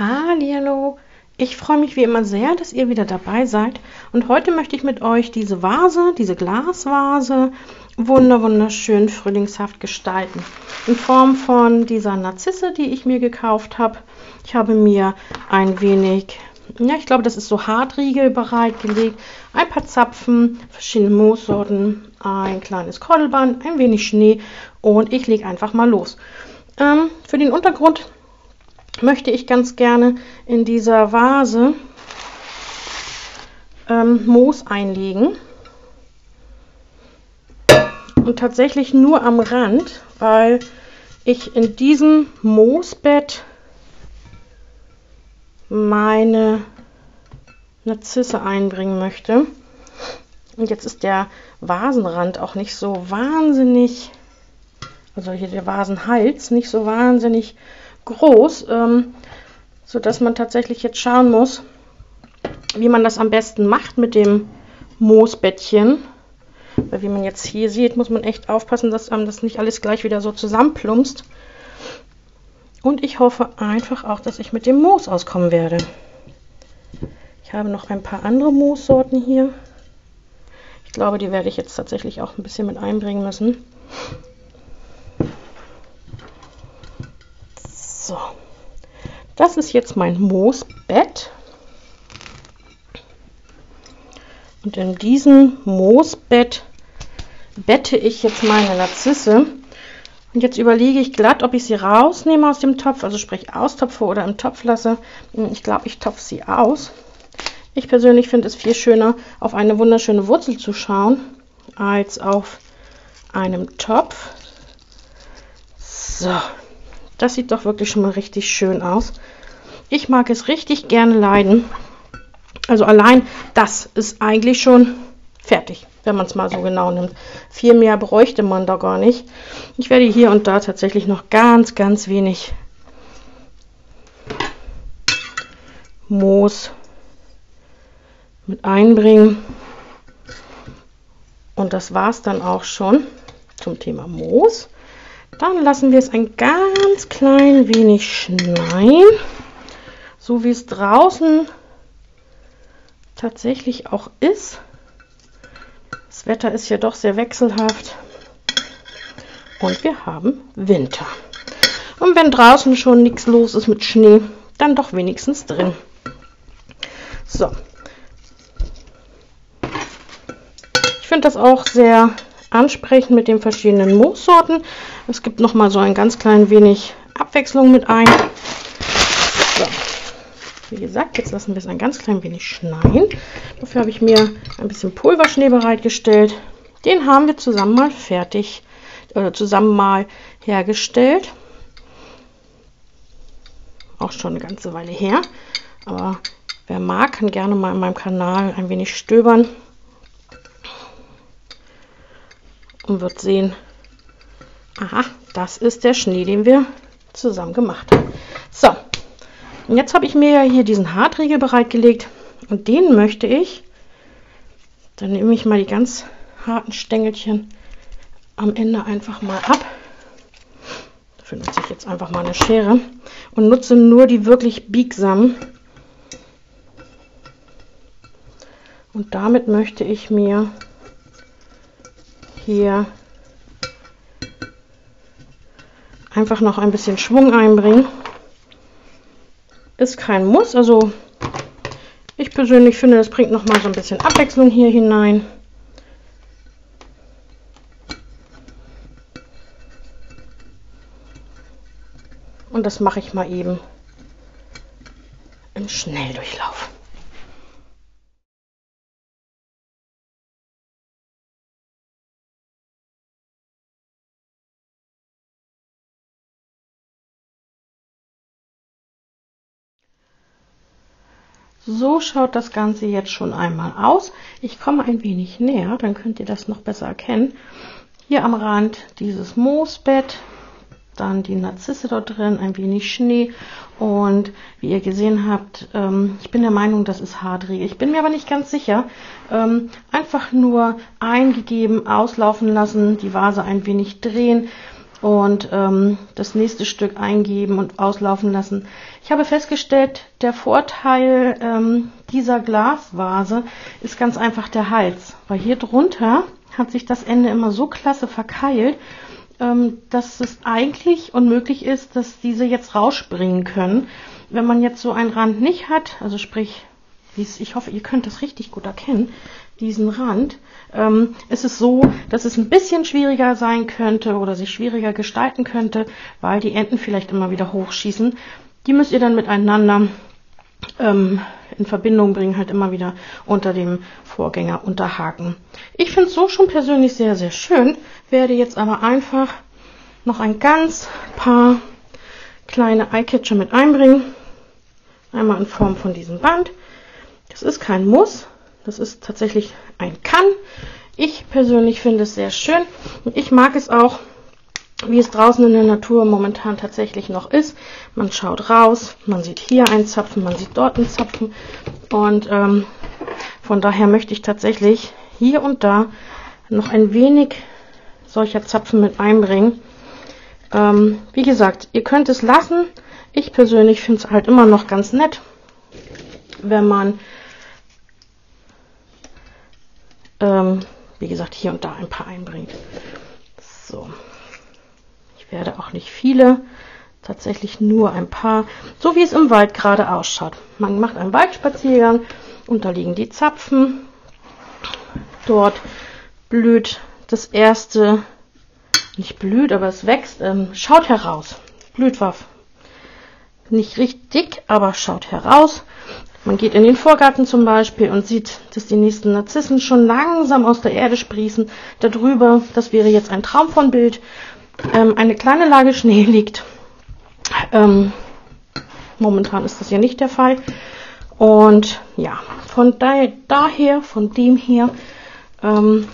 Hallo, ich freue mich wie immer sehr, dass ihr wieder dabei seid und heute möchte ich mit euch diese Vase, diese Glasvase wunder wunderschön frühlingshaft gestalten. In Form von dieser Narzisse, die ich mir gekauft habe. Ich habe mir ein wenig, ja ich glaube das ist so Hartriegel bereitgelegt, ein paar Zapfen, verschiedene Moossorten, ein kleines Kordelband, ein wenig Schnee und ich lege einfach mal los. Ähm, für den Untergrund möchte ich ganz gerne in dieser Vase ähm, Moos einlegen. Und tatsächlich nur am Rand, weil ich in diesem Moosbett meine Narzisse einbringen möchte. Und jetzt ist der Vasenrand auch nicht so wahnsinnig, also hier der Vasenhals nicht so wahnsinnig groß, ähm, sodass man tatsächlich jetzt schauen muss, wie man das am besten macht mit dem Moosbettchen. Weil wie man jetzt hier sieht, muss man echt aufpassen, dass einem das nicht alles gleich wieder so zusammenplumpst. Und ich hoffe einfach auch, dass ich mit dem Moos auskommen werde. Ich habe noch ein paar andere Moossorten hier. Ich glaube, die werde ich jetzt tatsächlich auch ein bisschen mit einbringen müssen. So, das ist jetzt mein Moosbett. Und in diesem Moosbett bette ich jetzt meine Narzisse. Und jetzt überlege ich glatt, ob ich sie rausnehme aus dem Topf, also sprich austopfe oder im Topf lasse. Ich glaube, ich topfe sie aus. Ich persönlich finde es viel schöner, auf eine wunderschöne Wurzel zu schauen, als auf einem Topf. So, das sieht doch wirklich schon mal richtig schön aus. Ich mag es richtig gerne leiden. Also allein das ist eigentlich schon fertig, wenn man es mal so genau nimmt. Viel mehr bräuchte man da gar nicht. Ich werde hier und da tatsächlich noch ganz, ganz wenig Moos mit einbringen. Und das war es dann auch schon zum Thema Moos. Dann lassen wir es ein ganz klein wenig schneien, so wie es draußen tatsächlich auch ist. Das Wetter ist ja doch sehr wechselhaft und wir haben Winter. Und wenn draußen schon nichts los ist mit Schnee, dann doch wenigstens drin. So. Ich finde das auch sehr ansprechend mit den verschiedenen Moossorten. Es gibt noch mal so ein ganz klein wenig Abwechslung mit ein. So. Wie gesagt, jetzt lassen wir es ein ganz klein wenig schneien. Dafür habe ich mir ein bisschen Pulverschnee bereitgestellt. Den haben wir zusammen mal fertig, oder zusammen mal hergestellt. Auch schon eine ganze Weile her. Aber wer mag, kann gerne mal in meinem Kanal ein wenig stöbern. Und wird sehen, aha, das ist der Schnee, den wir zusammen gemacht haben. So, und jetzt habe ich mir ja hier diesen Hartriegel bereitgelegt und den möchte ich, dann nehme ich mal die ganz harten Stängelchen am Ende einfach mal ab. Dafür nutze ich jetzt einfach mal eine Schere und nutze nur die wirklich biegsamen. Und damit möchte ich mir hier einfach noch ein bisschen Schwung einbringen. Ist kein Muss, also ich persönlich finde, das bringt noch mal so ein bisschen Abwechslung hier hinein. Und das mache ich mal eben im Schnelldurchlauf. So schaut das Ganze jetzt schon einmal aus. Ich komme ein wenig näher, dann könnt ihr das noch besser erkennen. Hier am Rand dieses Moosbett, dann die Narzisse dort drin, ein wenig Schnee und wie ihr gesehen habt, ähm, ich bin der Meinung, das ist Hardriegel. Ich bin mir aber nicht ganz sicher. Ähm, einfach nur eingegeben, auslaufen lassen, die Vase ein wenig drehen und ähm, das nächste Stück eingeben und auslaufen lassen. Ich habe festgestellt, der Vorteil ähm, dieser Glasvase ist ganz einfach der Hals, weil hier drunter hat sich das Ende immer so klasse verkeilt, ähm, dass es eigentlich unmöglich ist, dass diese jetzt rausspringen können. Wenn man jetzt so einen Rand nicht hat, also sprich, ich hoffe, ihr könnt das richtig gut erkennen, diesen Rand, ähm, ist es so, dass es ein bisschen schwieriger sein könnte oder sich schwieriger gestalten könnte, weil die Enden vielleicht immer wieder hochschießen. Die müsst ihr dann miteinander ähm, in Verbindung bringen, halt immer wieder unter dem Vorgänger unterhaken. Ich finde es so schon persönlich sehr, sehr schön, werde jetzt aber einfach noch ein ganz paar kleine Eyecatcher mit einbringen. Einmal in Form von diesem Band. Das ist kein Muss, das ist tatsächlich ein Kann. Ich persönlich finde es sehr schön und ich mag es auch, wie es draußen in der Natur momentan tatsächlich noch ist. Man schaut raus, man sieht hier einen Zapfen, man sieht dort einen Zapfen und ähm, von daher möchte ich tatsächlich hier und da noch ein wenig solcher Zapfen mit einbringen. Ähm, wie gesagt, ihr könnt es lassen. Ich persönlich finde es halt immer noch ganz nett, wenn man ähm, wie gesagt, hier und da ein paar einbringt. So. Ich werde auch nicht viele, tatsächlich nur ein paar, so wie es im Wald gerade ausschaut. Man macht einen Waldspaziergang und da liegen die Zapfen. Dort blüht das erste, nicht blüht, aber es wächst, ähm, schaut heraus. Blüht war nicht richtig, aber schaut heraus. Man geht in den Vorgarten zum Beispiel und sieht, dass die nächsten Narzissen schon langsam aus der Erde sprießen. Darüber, das wäre jetzt ein Traum von Bild, ähm, eine kleine Lage Schnee liegt. Ähm, momentan ist das ja nicht der Fall. Und ja, von daher, daher von dem her, ähm,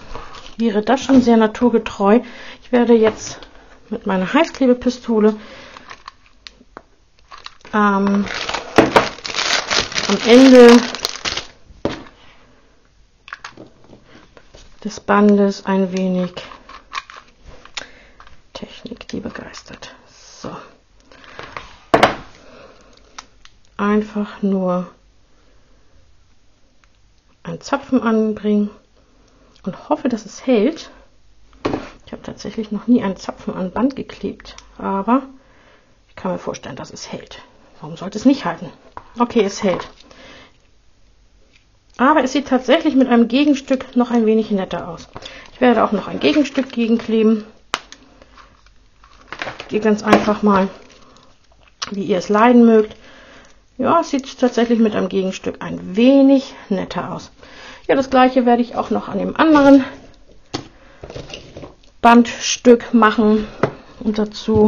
wäre das schon sehr naturgetreu. Ich werde jetzt mit meiner Heißklebepistole ähm, am Ende des Bandes ein wenig Technik, die begeistert. So. Einfach nur einen Zapfen anbringen und hoffe, dass es hält. Ich habe tatsächlich noch nie einen Zapfen an Band geklebt, aber ich kann mir vorstellen, dass es hält. Warum sollte es nicht halten? Okay, es hält. Aber es sieht tatsächlich mit einem Gegenstück noch ein wenig netter aus. Ich werde auch noch ein Gegenstück gegenkleben. Ihr ganz einfach mal, wie ihr es leiden mögt. Ja, es sieht tatsächlich mit einem Gegenstück ein wenig netter aus. Ja, das gleiche werde ich auch noch an dem anderen Bandstück machen. Und dazu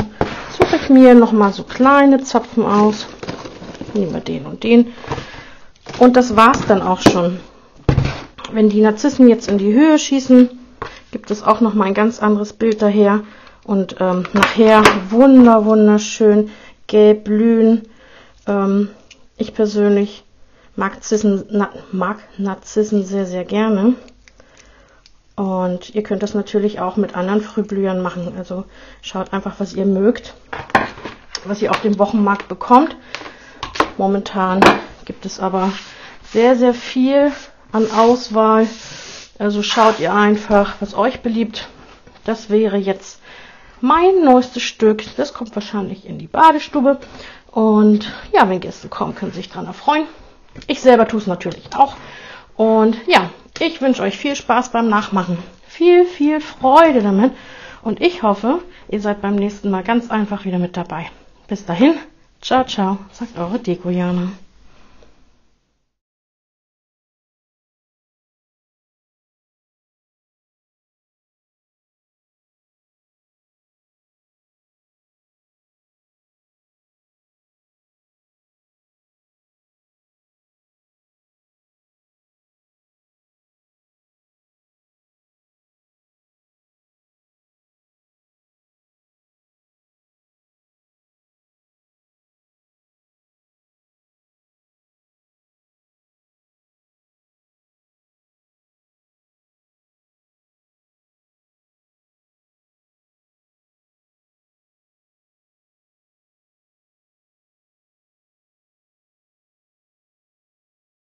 suche ich mir noch mal so kleine Zapfen aus. Nehmen wir den und den. Und das war's dann auch schon. Wenn die Narzissen jetzt in die Höhe schießen, gibt es auch noch mal ein ganz anderes Bild daher. Und ähm, nachher wunder, wunderschön gelb blühen. Ähm, ich persönlich mag, Narzissen, na, mag Narzissen sehr, sehr gerne. Und ihr könnt das natürlich auch mit anderen Frühblühern machen. Also schaut einfach, was ihr mögt, was ihr auf dem Wochenmarkt bekommt. Momentan gibt es aber sehr, sehr viel an Auswahl. Also schaut ihr einfach, was euch beliebt. Das wäre jetzt mein neuestes Stück. Das kommt wahrscheinlich in die Badestube. Und ja, wenn Gäste kommen, können sich daran erfreuen. Ich selber tue es natürlich auch. Und ja, ich wünsche euch viel Spaß beim Nachmachen. Viel, viel Freude damit. Und ich hoffe, ihr seid beim nächsten Mal ganz einfach wieder mit dabei. Bis dahin, ciao, ciao, sagt eure Deko-Jana.